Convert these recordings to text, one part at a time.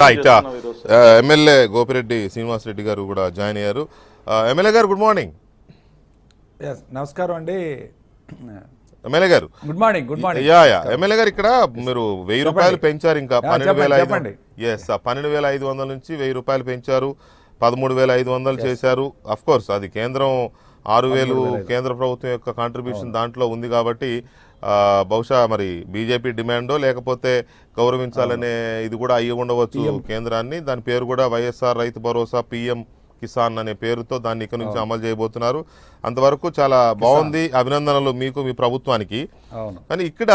Right. MLA Gopireddy Srinivas Reddy garu కూడా join అయ్యారు. MLA గారు గుడ్ మార్నింగ్ నమస్కారం అండి. MLA garu. Good morning good morning yeah yeah MLA garu ఇక్కడ మీరు వెయ్యి రూపాయలు పెంచారు ఇంకా. యా, పన్నెండు వేల ఐదు ఎస్ పన్నెండు వేల ఐదు వందల నుంచి వెయ్యి రూపాయలు పెంచారు. పదమూడు వేల ఐదు వందలు చేశారు. అఫ్ కోర్స్ అది కేంద్రం ఆరు వేలు కేంద్ర ప్రభుత్వం యొక్క కాంట్రిబ్యూషన్ దాంట్లో ఉంది కాబట్టి బహుశా మరి బీజేపీ డిమాండో లేకపోతే గౌరవించాలనే ఇది కూడా అయ్యి ఉండవచ్చు కేంద్రాన్ని. దాని పేరు కూడా వైఎస్ఆర్ రైతు భరోసా పిఎం కిసాన్ అనే పేరుతో దాన్ని ఇక్కడ నుంచి అమలు చేయబోతున్నారు. అంతవరకు చాలా బాగుంది అభినందనలు మీకు మీ ప్రభుత్వానికి. కానీ ఇక్కడ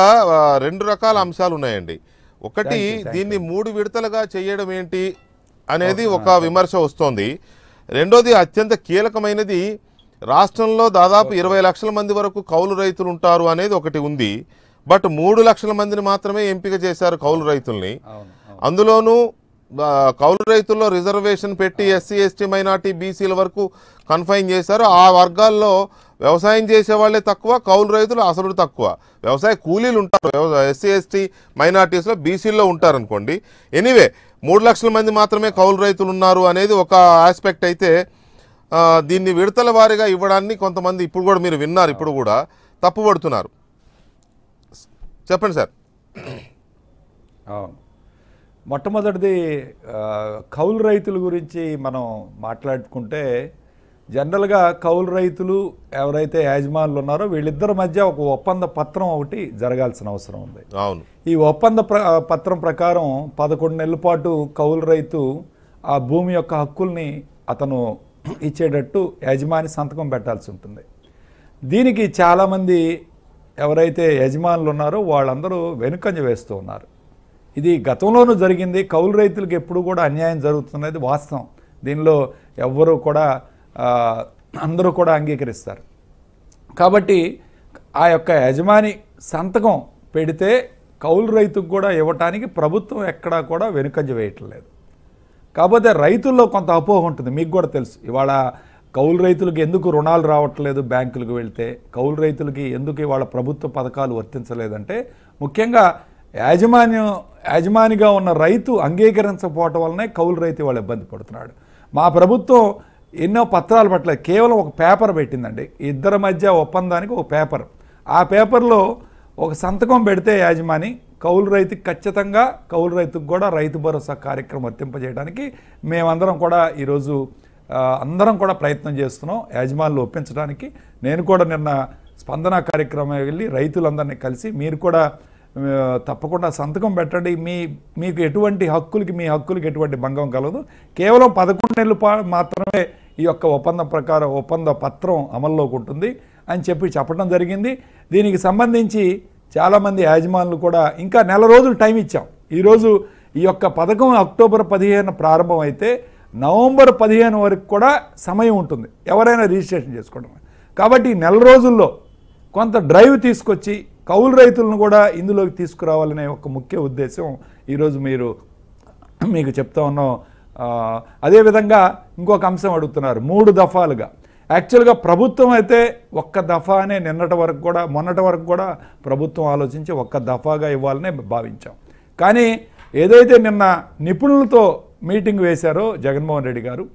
రెండు రకాల అంశాలు ఉన్నాయండి. ఒకటి దీన్ని మూడు విడతలుగా చేయడం ఏంటి అనేది ఒక విమర్శ వస్తోంది. రెండోది అత్యంత కీలకమైనది రాష్ట్రంలో దాదాపు ఇరవై లక్షల మంది వరకు కౌలు రైతులు ఉంటారు అనేది ఒకటి ఉంది. బట్ మూడు లక్షల మందిని మాత్రమే ఎంపిక చేశారు కౌలు రైతుల్ని. అందులోనూ కౌలు రైతుల్లో రిజర్వేషన్ పెట్టి ఎస్సీ ఎస్టీ మైనార్టీ బీసీల వరకు కన్ఫైన్ చేశారు. ఆ వర్గాల్లో వ్యవసాయం చేసే వాళ్ళే తక్కువ కౌలు రైతులు అసలు తక్కువ. వ్యవసాయ కూలీలు ఉంటారు. ఎస్సీ ఎస్టీ మైనార్టీస్లో బీసీల్లో ఉంటారు అనుకోండి ఎనీవే మూడు లక్షల మంది మాత్రమే కౌలు రైతులు ఉన్నారు అనేది ఒక ఆస్పెక్ట్ అయితే దీన్ని విడతల వారీగా ఇవ్వడాన్ని కొంతమంది ఇప్పుడు కూడా మీరు విన్నారు ఇప్పుడు కూడా తప్పుపడుతున్నారు. చెప్పండి సార్. అవును. మొట్టమొదటిది కౌలు రైతుల గురించి మనం మాట్లాడుకుంటే జనరల్గా కౌలు రైతులు ఎవరైతే యాజమానులు ఉన్నారో వీళ్ళిద్దరి మధ్య ఒక ఒప్పంద పత్రం ఒకటి జరగాల్సిన అవసరం ఉంది. అవును. ఈ ఒప్పంద పత్రం ప్రకారం పదకొండు నెలల పాటు కౌలు రైతు ఆ భూమి యొక్క హక్కుల్ని అతను ఇచ్చేటట్టు యజమాని సంతకం పెట్టాల్సి ఉంటుంది. దీనికి చాలామంది ఎవరైతే యజమానులు ఉన్నారో వాళ్ళందరూ వెనుకంజ వేస్తూ ఉన్నారు. ఇది గతంలోనూ జరిగింది కౌలు రైతులకు ఎప్పుడు కూడా అన్యాయం జరుగుతున్నది వాస్తవం. దీనిలో ఎవ్వరూ కూడా అందరూ కూడా అంగీకరిస్తారు. కాబట్టి ఆ యొక్క యజమాని సంతకం పెడితే కౌలు రైతుకు కూడా ఇవ్వటానికి ప్రభుత్వం ఎక్కడా కూడా వెనుకంజ వేయట్లేదు. కాకపోతే రైతుల్లో కొంత అపోహ ఉంటుంది. మీకు కూడా తెలుసు. ఇవాళ కౌలు రైతులకు ఎందుకు రుణాలు రావట్లేదు బ్యాంకులకు వెళ్తే? కౌలు రైతులకి ఎందుకు ఇవాళ ప్రభుత్వ పథకాలు వర్తించలేదంటే ముఖ్యంగా యాజమాన్యం యాజమానిగా ఉన్న రైతు అంగీకరించకపోవటం వల్లనే కౌలు రైతు వాళ్ళు ఇబ్బంది పడుతున్నాడు. మా ప్రభుత్వం ఎన్నో పత్రాలు పట్టలేదు. కేవలం ఒక పేపర్ పెట్టిందండి. ఇద్దరి మధ్య ఒప్పందానికి ఒక పేపర్. ఆ పేపర్లో ఒక సంతకం పెడితే యాజమాని కౌలు రైతుకి ఖచ్చితంగా కౌలు రైతుకు కూడా రైతు భరోసా కార్యక్రమం వర్తింపజేయడానికి మేమందరం కూడా ఈరోజు అందరం కూడా ప్రయత్నం చేస్తున్నాం యజమానులు ఒప్పించడానికి. నేను కూడా నిన్న స్పందన కార్యక్రమం వెళ్ళి రైతులందరినీ కలిసి మీరు కూడా తప్పకుండా సంతకం పెట్టండి. మీ మీకు ఎటువంటి హక్కులకి మీ హక్కులకి ఎటువంటి భంగం కలదు. కేవలం పదకొండు నెలలు పా- మాత్రమే ఈ యొక్క ఒప్పందం ప్రకారం ఒప్పంద పత్రం అమల్లోకి ఉంటుంది అని చెప్పి చెప్పడం జరిగింది. దీనికి సంబంధించి చాలామంది యాజమానులు కూడా ఇంకా నెల రోజులు టైం ఇచ్చాం. ఈరోజు ఈ యొక్క పథకం అక్టోబర్ పదిహేను ప్రారంభం అయితే నవంబర్ పదిహేను వరకు కూడా సమయం ఉంటుంది. ఎవరైనా రిజిస్ట్రేషన్ చేసుకోవడం. కాబట్టి నెల రోజుల్లో కొంత డ్రైవ్ తీసుకొచ్చి కౌలు రైతులను కూడా ఇందులోకి తీసుకురావాలనే ఒక ముఖ్య ఉద్దేశం ఈరోజు మీరు మీకు చెప్తా ఉన్నాం. అదేవిధంగా ఇంకొక అంశం అడుగుతున్నారు. మూడు దఫాలుగా యాక్చువల్గా ప్రభుత్వం అయితే ఒక్క దఫానే నిన్నటి వరకు కూడా మొన్నటి వరకు కూడా ప్రభుత్వం ఆలోచించి ఒక్క దఫాగా ఇవ్వాలనే భావించాం. కానీ ఏదైతే నిన్న నిపుణులతో మీటింగ్ వేశారో జగన్మోహన్ రెడ్డి గారు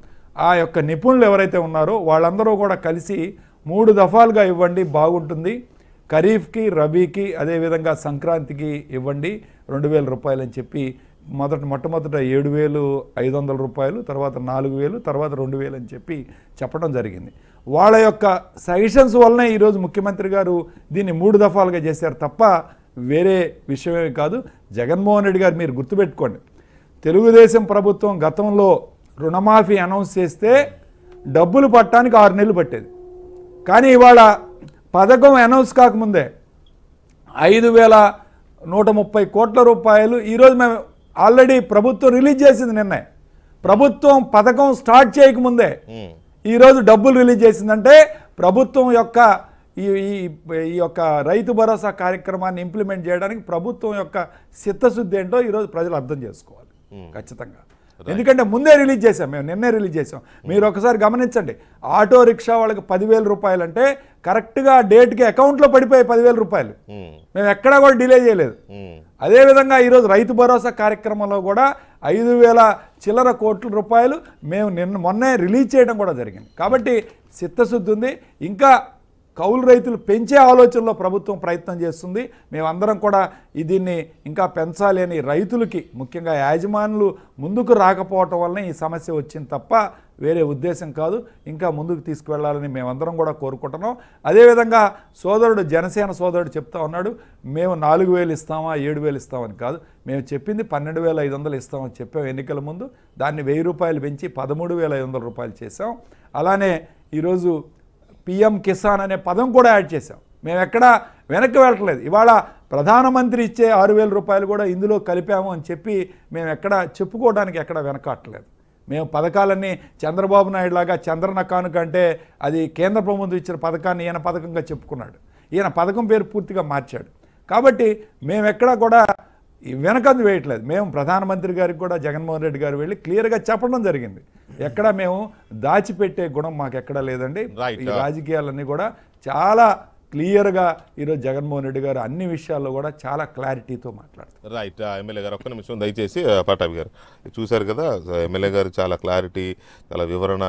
ఆ యొక్క నిపుణులు ఎవరైతే ఉన్నారో వాళ్ళందరూ కూడా కలిసి మూడు దఫాలుగా ఇవ్వండి బాగుంటుంది. ఖరీఫ్కి రబీకి అదేవిధంగా సంక్రాంతికి ఇవ్వండి రెండు వేల రూపాయలు అని చెప్పి మొదట మొట్టమొదట ఏడు వేలు ఐదు వందల రూపాయలు తర్వాత నాలుగు వేలు తర్వాత రెండు వేలు అని చెప్పి చెప్పడం జరిగింది. వాళ్ళ యొక్క సజెషన్స్ వల్లనే ఈరోజు ముఖ్యమంత్రి గారు దీన్ని మూడు దఫాలుగా చేశారు తప్ప వేరే విషయమే కాదు. జగన్మోహన్ రెడ్డి గారు మీరు గుర్తుపెట్టుకోండి. తెలుగుదేశం ప్రభుత్వం గతంలో రుణమాఫీ అనౌన్స్ చేస్తే డబ్బులు పట్టడానికి ఆరు నెలలు పట్టేది. కానీ ఇవాళ పథకం అనౌన్స్ కాకముందే ఐదు వేల నూట ముప్పై కోట్ల రూపాయలు ఈరోజు మేము ఆల్రెడీ ప్రభుత్వం రిలీజ్ చేసింది నిన్నే. ప్రభుత్వం పథకం స్టార్ట్ చేయకముందే. ఈరోజు డబ్బులు రిలీజ్ చేసిందంటే ప్రభుత్వం యొక్క ఈ ఈ- ఈ యొక్క రైతు భరోసా కార్యక్రమాన్ని ఇంప్లిమెంట్ చేయడానికి ప్రభుత్వం యొక్క చిత్తశుద్ధి ఏంటో ఈరోజు ప్రజలు అర్థం చేసుకోవాలి. ఖచ్చితంగా. ఎందుకంటే ముందే రిలీజ్ చేసాం మేము నిన్నే రిలీజ్ చేసాం మీరు ఒకసారి గమనించండి ఆటో రిక్షా వాళ్ళకి పదివేల రూపాయలు అంటే కరెక్ట్గా డేట్కి అకౌంట్లో పడిపోయాయి పదివేల రూపాయలు. ఉమ్. మేము ఎక్కడా కూడా డిలే చేయలేదు. ఉమ్. అదేవిధంగా ఈరోజు రైతు భరోసా కార్యక్రమంలో కూడా ఐదు వేల చిల్లర కోట్ల రూపాయలు మేము నిన్న మొన్నే రిలీజ్ చేయడం కూడా జరిగింది. కాబట్టి చిత్తశుద్ధి ఉంది. ఇంకా కౌలు రైతులు పెంచే ఆలోచనలో ప్రభుత్వం ప్రయత్నం చేస్తుంది. మేమందరం కూడా దీన్ని ఇంకా పెంచాలి అని రైతులకి ముఖ్యంగా యాజమానులు ముందుకు రాకపోవటం వల్లనే ఈ సమస్య వచ్చింది తప్ప వేరే ఉద్దేశం కాదు. ఇంకా ముందుకు తీసుకువెళ్ళాలని మేమందరం కూడా కోరుకుంటున్నాం. అదేవిధంగా సోదరుడు జనసేన సోదరుడు చెప్తా ఉన్నాడు మేము నాలుగు వేలు ఇస్తామా ఏడు వేలు ఇస్తామని కాదు. మేము చెప్పింది పన్నెండు వేల ఐదు వందలు ఇస్తామని చెప్పాం ఎన్నికల ముందు. దాన్ని వెయ్యి రూపాయలు పెంచి పదమూడు వేల ఐదు వందల రూపాయలు చేసాం అలానే ఈరోజు పిఎం కిసాన్ అనే పదం కూడా యాడ్ చేసాం మేము ఎక్కడా వెనక్కి వెళ్ళట్లేదు. ఇవాళ ప్రధానమంత్రి ఇచ్చే ఆరు వేల రూపాయలు కూడా ఇందులో కలిపాము అని చెప్పి మేము ఎక్కడ చెప్పుకోవడానికి ఎక్కడ వెనకట్లేదు మేము పథకాలన్నీ చంద్రబాబు నాయుడు లాగా చంద్రన కానుక అంటే అది కేంద్ర ప్రభుత్వం ఇచ్చిన పథకాన్ని ఈయన పథకంగా చెప్పుకున్నాడు. ఈయన పథకం పేరు పూర్తిగా మార్చాడు. కాబట్టి మేము ఎక్కడా కూడా ఈ వెనకందు వేయట్లేదు. మేము ప్రధానమంత్రి గారికి కూడా జగన్మోహన్ రెడ్డి గారు వెళ్ళి క్లియర్గా చెప్పడం జరిగింది. ఎక్కడ మేము దాచిపెట్టే గుణం మాకు ఎక్కడా లేదండి. ఈ రాజకీయాలన్నీ కూడా చాలా క్లియర్గా ఈరోజు జగన్మోహన్ రెడ్డి గారు అన్ని విషయాల్లో కూడా చాలా క్లారిటీతో మాట్లాడతారు. రైట్ ఎమ్మెల్యే గారు ఒక్క నిమిషం దయచేసి ఆ, పటాభి గారు. చూశారు కదా ఎమ్మెల్యే గారు చాలా క్లారిటీ చాలా వివరణ